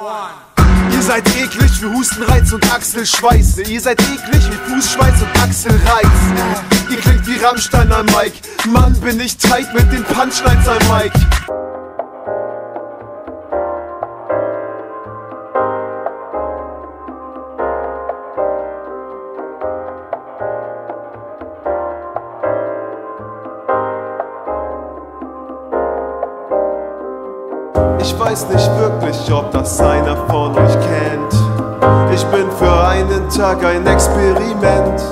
Ihr seid eklig wie Hustenreiz und Achselschweiße. Ihr seid eklig wie Fußschweiß und Achselreiz. Ihr klingt wie Rammstein am Mike. Mann, bin ich tight mit den Punchlines am Mike. Ich weiß nicht wirklich, ob das einer von euch kennt. Ich bin für einen Tag ein Experiment.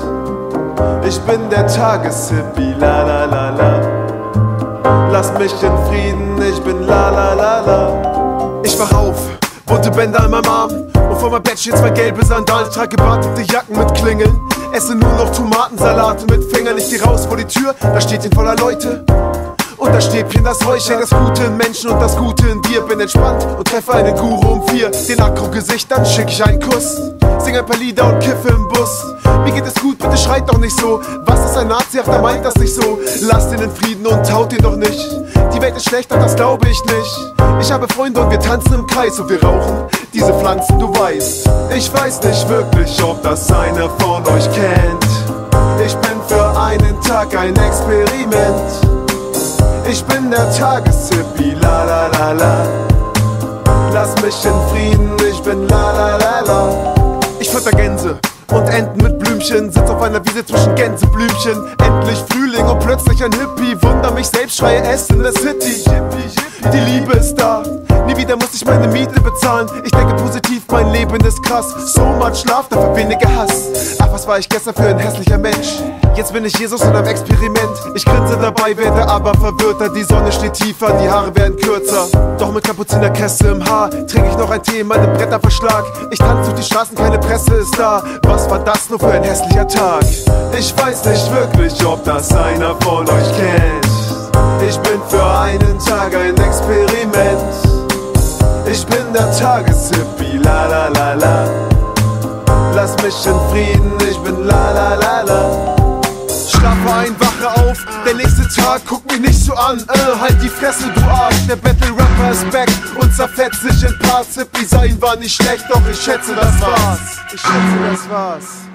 Ich bin der Tageshippie, la la la la. Lass mich in Frieden, ich bin la la la la. Ich wach auf, bunte Bänder an meinem Arm. Und vor meinem Bett steht zwei gelbe Sandalen. Trage gebartete Jacken mit Klingeln. Esse nur noch Tomatensalate mit Fingern. Ich geh raus vor die Tür, da steht ihn voller Leute. Und das Stäbchen, das Heuchel, das Gute in Menschen und das Gute in dir. Bin entspannt und treffe einen Guru um vier. Den Akro-Gesicht, dann schick ich einen Kuss. Sing ein paar Lieder und kiffe im Bus. Mir geht es gut, bitte schreit doch nicht so. Was ist ein Nazi? Ach, der meint das nicht so. Lasst ihn in Frieden und haut ihn doch nicht. Die Welt ist schlechter, das glaube ich nicht. Ich habe Freunde und wir tanzen im Kreis und wir rauchen diese Pflanzen, du weißt. Ich weiß nicht wirklich, ob das einer von euch kennt. Ich bin für einen Tag ein Experiment. Ich bin der Tageshippie, la la la la. Lass mich in Frieden, ich bin la la la la. Ich fütter Gänse und Enten mit Blümchen. Sitz auf einer Wiese zwischen Gänseblümchen. Endlich Frühling und plötzlich ein Hippie. Wunder mich selbst, schreie es in der City. Die Liebe ist da. Nie wieder muss ich meine Miete bezahlen. Ich denke positiv, mein Leben ist krass. So much Schlaf, dafür weniger Hass. Ach, was war ich gestern für ein hässlicher Mensch? Jetzt bin ich Jesus in einem Experiment. Ich grinse dabei, werde aber verwirrter. Die Sonne steht tiefer, die Haare werden kürzer. Doch mit Kapuzinerkresse im Haar trinke ich noch ein Tee in meinem Bretterverschlag. Ich tanze durch die Straßen, keine Presse ist da. Was war das nur für ein hässlicher Tag? Ich weiß nicht wirklich, ob das einer von euch kennt. Ich bin für einen Tag ein Experiment. Ich bin der Tageshippie, la la la la. Lass mich in Frieden, ich bin la la la la. Schlafe ein, wache auf, der nächste Tag, guck mich nicht so an, äh, halt die Fresse, du Arsch. Der Battle Rapper ist back und zerfetzt sich in Parts. Hippie sein war nicht schlecht, doch ich schätze, das war's. Ich schätze, das war's.